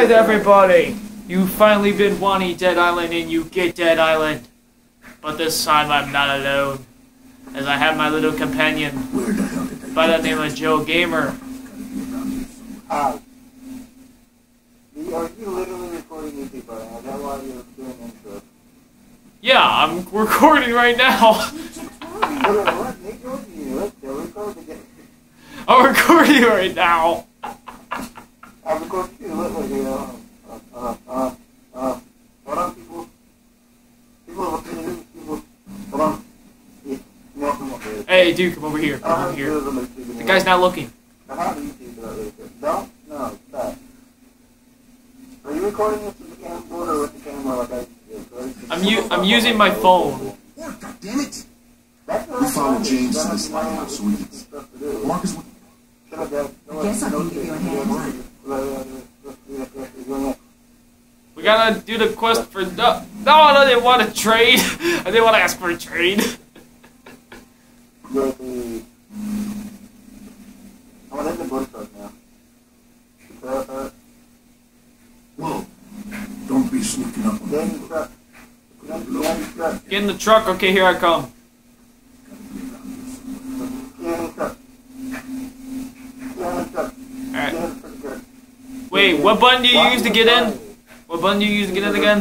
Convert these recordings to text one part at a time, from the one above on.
Alright, everybody. You've finally been wanting Dead Island and you get Dead Island. But this time I'm not alone. As I have my little companion the hell did they by the name of Joe Gamer. Hi. Are you literally recording YouTube right now? Is that why you're doing intro? Yeah, I'm recording right now. Hold on, what? Nick let's go record again. I'm recording right now. I'm recording too. Look, look, you know. Uh, uh, uh, uh. Hold people. People are looking at this. People. Hold on. Yeah. Come on. Hey, dude, come over here. Come Uh, over here. there's The guy's not looking. How do YouTube that really quick? No, stop. Are you recording this with the camcorder or with the camera like I I'm, u- I'm using my phone. What? God damn it! We followed James to this lighthouse so we can- stuff to do. Marcus, what? Guess I can give you a hand. We gotta do the quest for no. No, I didn't want to trade. I didn't want to ask for a trade. I'm in the right now. Whoa! Don't be sneaking up on Get in the people. truck. Get in the truck. Get in the truck. Okay, here I come. Get in the truck. Get in the truck. All Get right. in the truck. Wait, what button do you use to get in? What button do you use to get in again?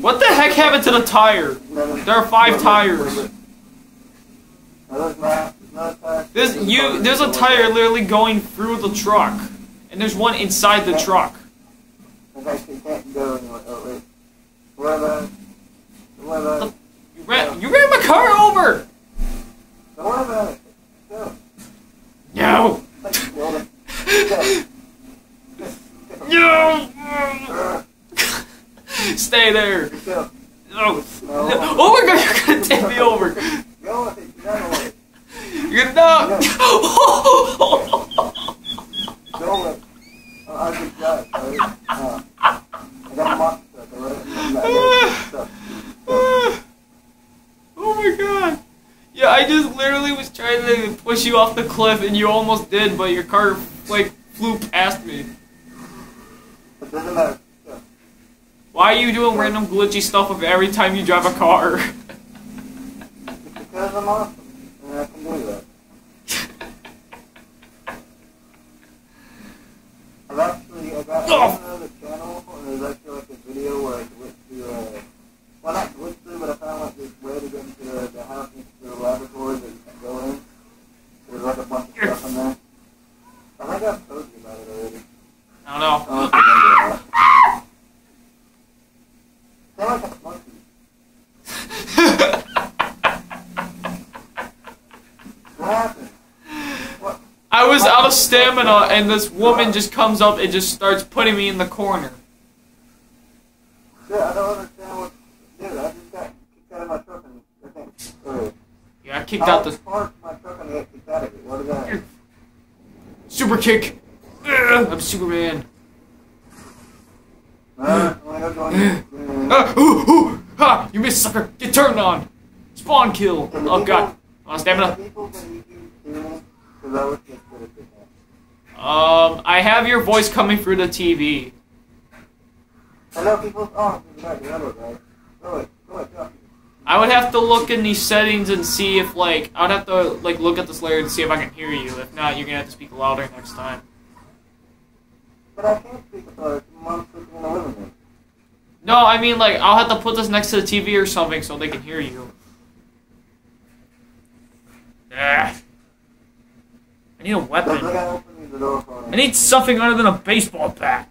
What the heck happened to the tire? There are five tires. There's you. There's a tire literally going through the truck, and there's one inside the truck. You can't go anywhere. Wait. Where am I? Where am I? You ran. You ran my car over. Don't worry about it. Go. No. No. Stay there. Go. No. Oh my god, you're gonna tip me over. Go with it. Go with it. You're not. Go with it. Uh, I just got it, alright? Uh, I got a monster truck, alright? I got stuff. oh my god. Yeah, I just literally was trying to push you off the cliff and you almost did, but your car like flew past me. It doesn't matter. Go. Why are you doing random glitchy stuff every time you drive a car? Because I'm awesome. And I can do that. I've actually, I got Oh. another channel, and there's actually like a video where I went to, uh, well not glitched through, but I found like this way to get into the, the house, into the laboratory that you can go in. There's like a bunch of stuff in there. I think I've told you about it already. I don't know. I don't remember that. Sound like a monkey. What happened? What? I was out of stamina and this woman just comes up and just starts putting me in the corner. Shit, I don't understand what. Dude, I just got kicked out of my truck and I think. Uh, Yeah, I kicked out the parked my truck and I got kicked out of it. What is that? super kick. Ugh, I'm Superman. Uh, I'm gonna go join you. Ah, ooh, ooh, ha! You missed, sucker. Get turned on. Spawn kill. Oh god. Oh, stamina. the people from YouTube hear me? Because I was just good at this now. Um, I have your voice coming through the TV. Hello, people. Oh, this. Hello, guys. Go ahead. Go ahead. Go. I would have to look in these settings and see if like I would have to like look at this layer and see if I can hear you. If not, you're gonna have to speak louder next time. But I can't speak it. Mom's sleeping in the living room. No, I mean like I'll have to put this next to the TV or something so they can hear you. Ah. I need a weapon. Gotta open you the door for I need something other than a baseball bat.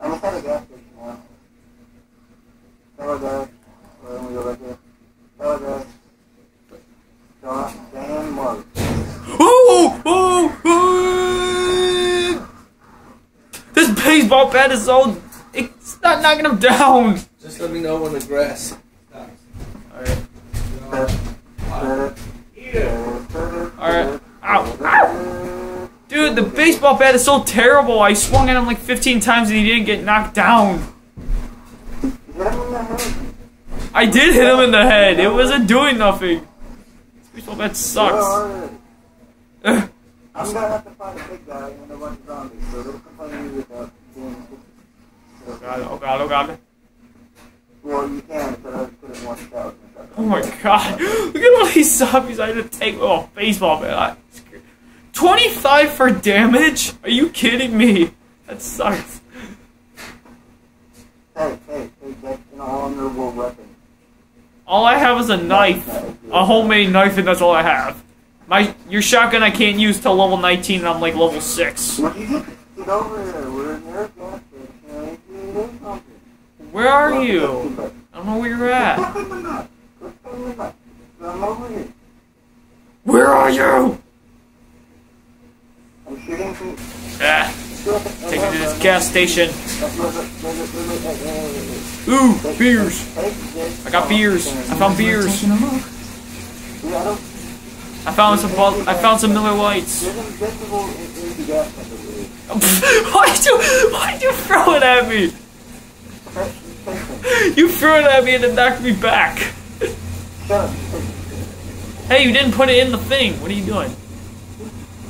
I'm inside the gas station now. Hello, guys. Let me go back here. Hello, guys. John, Dan, Mark. Oh, oh, oh. This baseball bat is so. It's not knocking him down. Just let me know when the grass stops. Alright. Alright. Alright. Ow, ow. Dude, the baseball bat is so terrible. I swung at him like 15 times and he didn't get knocked down. I did hit him in the head. It wasn't doing nothing. This baseball bat sucks. I'm gonna have to find a big guy and a bunch of zombies, so they'll complain to you about being Oh god, oh god, oh god. Well, you can, but I in one thousand. Oh my god. Look at all these zombies I had to take. Oh, baseball bat. 25 for damage? Are you kidding me? That sucks. Hey, hey, hey, that's an honorable weapon. All I have is a knife. A homemade knife, and that's all I have. My Your shotgun I can't use till level 19, and I'm like level 6. Would you just get over here? We're near a gas station. If you need something. Where are you? I don't know where you're at. Look at the nut. Look at the nut. I'm over here. Where are you? I'm shooting from. Ah, take me to this gas station. Ooh, beers. I got beers. I found beers. I found some. I found some Miller Lites. There's invisible in the gas tank over here. Why'd you? Why'd you throw it at me? You threw it at me and it knocked me back. Hey, you didn't put it in the thing. What are you doing? That's what I'm putting in the gas.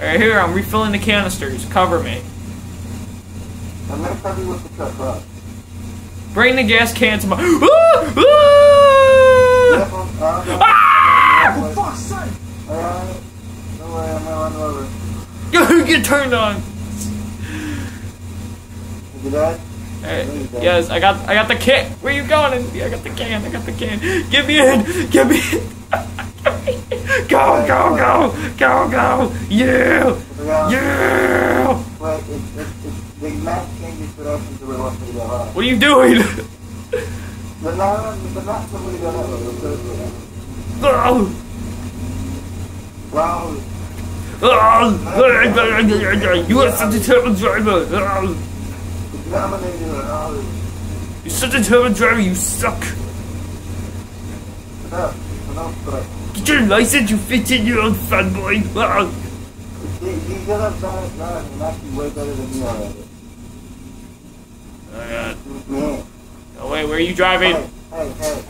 Alright, here, I'm refilling the canisters. Cover me. I'm gonna cover you with the truck, bro. Bring the gas can to my. Ah! Ah! For fuck's sake! Alright. Don't worry, I'm gonna run over. Ah! Get turned on. Is it dead? Alright, Yes, I got, I got the can. Where you going? I got the can. I got the can. Get me in. Get me in. Go, go, go, go, go. Yeah, yeah. What are you doing? Oh. Wow. Oh. You are such a terrible driver. You're such a terrible driver. You suck. Enough. Enough, but Get your license, you 15 year old fanboy. Oh. he, he's gonna drive, drive, and actually way better than me already. Oh, God. Man. Oh, wait, where are you driving? Hey, hey, hey.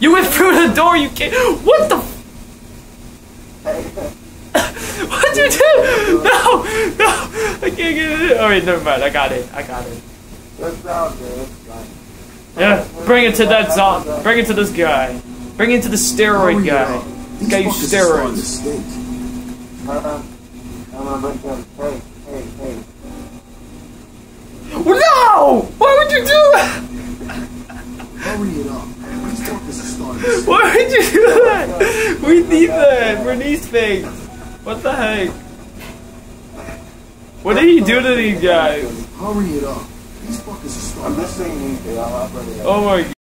You went through the door, you can't. What the? f- What'd you do? No, no, I can't get it. All right, never mind. I got it. I got it. that's all good. Yeah, bring it to that zom. Bring it to this guy. Bring it to the steroid guy. up. This These guy fuckers used are starting to steroids. Uh, I'm gonna bring him. Hey, hey, hey. No! Why would you do that? Hurry it up. These fuckers are starting to stink. Why would you do that? We need that for these things. What the heck? What did he do to these guys? Hurry it up. These fuckers are I'm starting to just saying, I'll operate it. Oh my